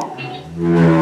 Yeah.